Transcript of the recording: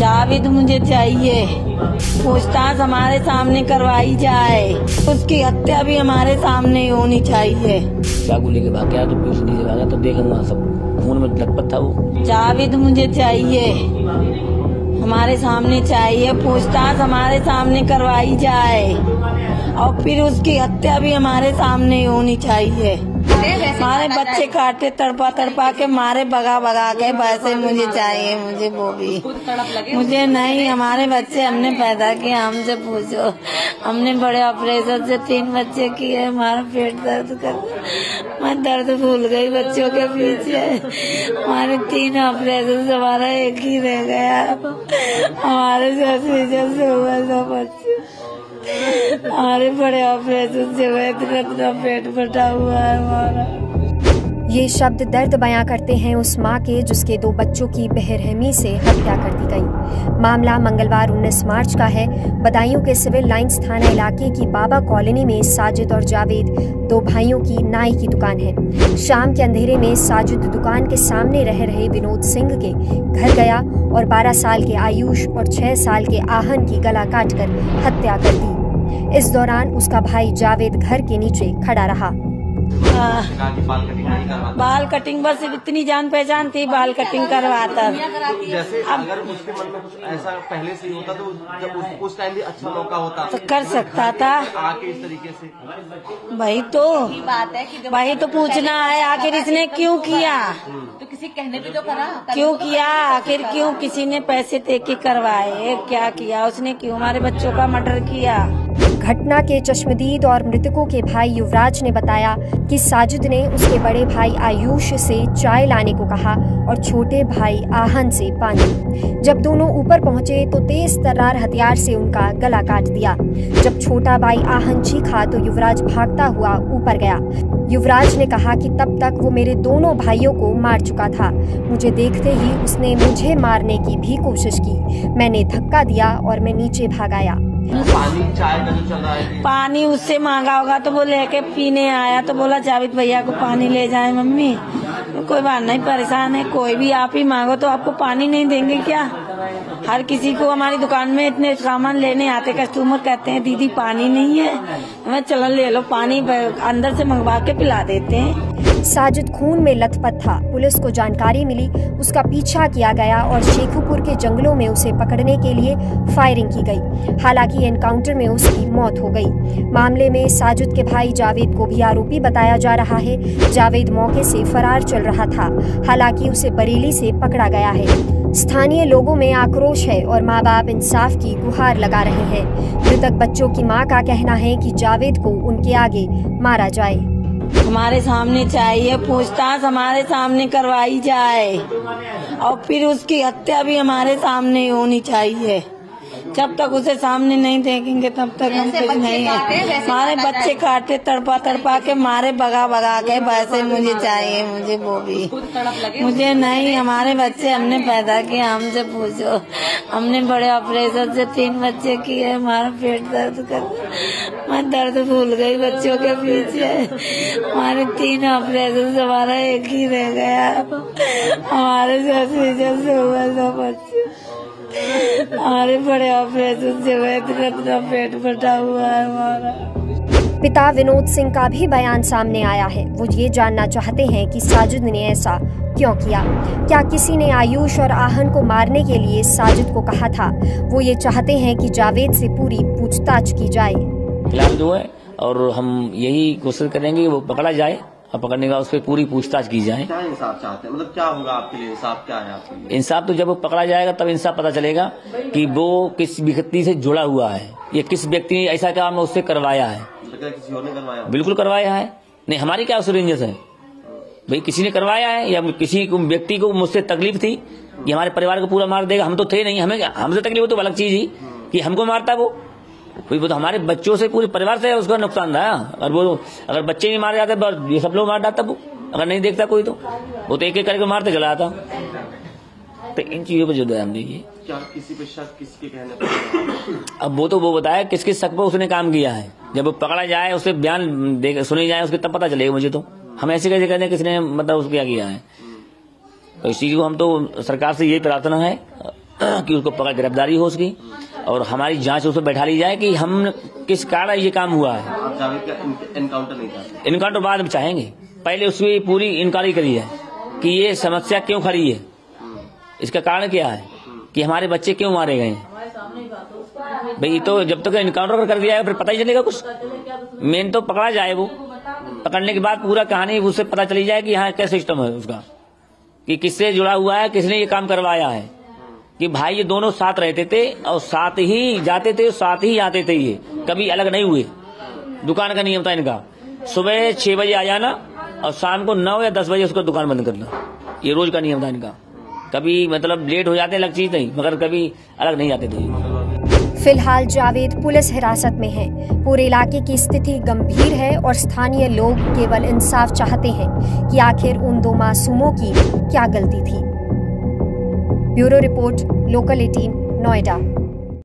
जावेद मुझे चाहिए। पूछताछ हमारे सामने करवाई जाए। उसकी हत्या भी हमारे सामने होनी चाहिए। चाकू के भाग तो फिर से भागा तो देखा वहाँ सब। खून में लटपत था वो। जावेद मुझे चाहिए। हमारे सामने चाहिए। पूछताछ हमारे सामने करवाई जाए। और फिर उसकी हत्या भी हमारे सामने होनी चाहिए। हमारे बच्चे काटे, तड़पा तड़पा के मारे, भगा भगा के पैसे मुझे चाहिए, मुझे वो भी। मुझे नहीं, हमारे बच्चे हमने पैदा किए हमसे पूछो, हमने बड़े ऑपरेशन से तीन बच्चे किए, हमारा पेट दर्द कर मैं दर्द भूल गई बच्चों के पीछे। हमारे तीन ऑपरेशन हमारा एक ही रह गया हमारे हॉस्पिटल से हुआ सब बच्चे। हमारे बड़े ऑपरेशन से हुए इतना पेट फटा हुआ है हमारा। ये शब्द दर्द बयां करते हैं उस माँ के, जिसके दो बच्चों की बेरहमी से हत्या कर दी गई। मामला मंगलवार 19 मार्च का है। बदायूं के सिविल लाइंस थाना इलाके की बाबा कॉलोनी में साजिद और जावेद, दो भाइयों की नाई की दुकान है। शाम के अंधेरे में साजिद दुकान के सामने रह रहे विनोद सिंह के घर गया और 12 साल के आयुष और 6 साल के आहन की गला काटकर हत्या कर दी। इस दौरान उसका भाई जावेद घर के नीचे खड़ा रहा। बाल कटिंग बस इतनी जान पहचान थी बाल कटिंग करवाता। जैसे अगर उसके मन में कुछ ऐसा पहले से ही होता तो जब उस, उस टाइम भी अच्छा मौका होता। तो कर सकता था। आके इस तरीके से। वही तो बात है कि वही तो पूछना है आखिर इसने क्यों किया? तो किसी कहने पे तो करा। क्यों किया? आखिर क्यों किसी ने पैसे दे के करवाए? क्या किया? उसने क्यों हमारे बच्चों का मर्डर किया? घटना के चश्मदीद और मृतकों के भाई युवराज ने बताया कि साजिद ने उसके बड़े भाई आयुष से चाय लाने को कहा और छोटे भाई आहन से पानी। जब दोनों ऊपर पहुँचे तो तेज तर्रार हथियार से उनका गला काट दिया। जब छोटा भाई आहन चीखा तो युवराज भागता हुआ ऊपर गया। युवराज ने कहा कि तब तक वो मेरे दोनों भाइयों को मार चुका था। मुझे देखते ही उसने मुझे मारने की भी कोशिश की। मैंने धक्का दिया और मैं नीचे भाग आया। पानी, चाय का जो चल रहा है पानी उससे मांगा होगा तो वो लेके पीने आया तो बोला, जावेद भैया को पानी ले जाए मम्मी। तो कोई बात नहीं, परेशान है, कोई भी आप ही मांगो तो आपको पानी नहीं देंगे क्या? हर किसी को हमारी दुकान में इतने सामान लेने आते कस्टमर कहते हैं, दीदी, पानी नहीं है। मैं चलो ले लो, पानी अंदर से मंगवा के पिला देते हैं। साजिद खून में लथपथ था। पुलिस को जानकारी मिली, उसका पीछा किया गया और शेखुपुर के जंगलों में उसे पकड़ने के लिए फायरिंग की गई। हालाँकि एनकाउंटर में उसकी मौत हो गई। मामले में साजिद के भाई जावेद को भी आरोपी बताया जा रहा है। जावेद मौके से फरार चल रहा था। हालाँकि उसे बरेली से पकड़ा गया है। स्थानीय लोगों में आक्रोश है और माँ बाप इंसाफ की गुहार लगा रहे हैं। मृतक बच्चों की माँ का कहना है कि जावेद को उनके आगे मारा जाए। हमारे सामने चाहिए, पूछताछ हमारे सामने करवाई जाए। और फिर उसकी हत्या भी हमारे सामने होनी चाहिए। जब तक उसे सामने नहीं देखेंगे तब तक हम कुछ नहीं है हमारे बच्चे काटे तड़पा तड़पा के मारे भगा भगा के वैसे मुझे चाहिए मुझे वो भी। मुझे नहीं हमारे बच्चे हमने पैदा किए हमसे पूछो हमने बड़े ऑपरेशन से तीन बच्चे किए हमारा पेट दर्द कर मैं दर्द भूल गई बच्चों के पीछे। हमारे तीन ऑपरेशन से हमारा एक ही रह गया। हमारे जैसे जैसे हुआ सब बच्चे। हमारे बड़े ऑपरेशन से हुए इतना इतना पेट फटा हुआ है हमारा। पिता विनोद सिंह का भी बयान सामने आया है। वो ये जानना चाहते हैं कि साजिद ने ऐसा क्यों किया? क्या किसी ने आयुष और आहन को मारने के लिए साजिद को कहा था? वो ये चाहते हैं कि जावेद से पूरी पूछताछ की जाए। फ़िलहाल जो है और हम यही कोशिश करेंगे कि वो पकड़ा जाए। और पकड़ने के बाद उस पर पूरी पूछताछ की जाए। क्या इंसाफ चाहते हैं? मतलब क्या होगा आपके लिए? इंसाफ क्या है आपके लिए? इंसाफ तो जब वो पकड़ा जाएगा तब इंसाफ पता चलेगा कि वो किस व्यक्ति से जुड़ा हुआ है। या किस व्यक्ति ने ऐसा काम उससे करवाया है? किसी और ने करवाया? बिल्कुल करवाया है। नहीं हमारी क्या उस रेंजस है? भाई किसी ने करवाया है या किसी को व्यक्ति को मुझसे तकलीफ़ थी? कि हमारे परिवार को पूरा मार देगा। हम तो थे नहीं। हमें हमसे तकलीफ़ हो तो अलग चीज़ ही कि हमको मारता वो। वो तो हमारे बच्चों से पूरे परिवार से उसका नुकसान था। और वो अगर बच्चे नहीं मारे जाते ये सब लोग मार डालता वो अगर नहीं देखता कोई तो। वो तो एक एक करके मारते चला आता। तो इन चीज़ों पर जो ध्यान दीजिए। किसी पे शक किसके कहने पर? अब वो तो वो बताया किस किस शक पर उसने काम किया है। जब वो पकड़ा जाए उससे बयान सुनी जाए उसके तब पता चलेगा मुझे तो। हम ऐसे कैसे कहते हैं किसने मतलब उसको क्या किया है। तो इस चीज़ को हम तो सरकार से यही प्रार्थना है कि उसको पकड़ गिरफ्तारी हो उसकी। और हमारी जाँच उसमें बैठा ली जाए कि हम किस कारण ये काम हुआ है। नहीं इनकाउंटर बाद में चाहेंगे। पहले उसकी पूरी इंक्वायरी करी जाए कि ये समस्या क्यों खड़ी है? इसका कारण क्या है? कि हमारे बच्चे क्यों मारे गए हैं? भाई तो जब तक तो इनकाउंटर कर दिया है फिर पता ही चलेगा कुछ। मेन तो पकड़ा जाए वो। पकड़ने के बाद पूरा कहानी उससे पता चली जाए कि यहाँ क्या सिस्टम है उसका? कि किससे जुड़ा हुआ है किसने ये काम करवाया है? कि भाई ये दोनों साथ रहते थे और साथ ही जाते थे, साथ ही आते थे ये। कभी अलग नहीं हुए। दुकान का नियम था इनका। सुबह छह बजे आ जाना और शाम को नौ या दस बजे उसको दुकान बंद करना। ये रोज का नियम था इनका। कभी मतलब लेट हो जाते अलग चीज़ नहीं, मगर कभी अलग नहीं जाते थे। फ़िलहाल जावेद पुलिस हिरासत में है। पूरे इलाके की स्थिति गंभीर है और स्थानीय लोग केवल इंसाफ चाहते हैं कि आखिर उन दो मासूमों की क्या गलती थी। Bureau report local 18 Noida.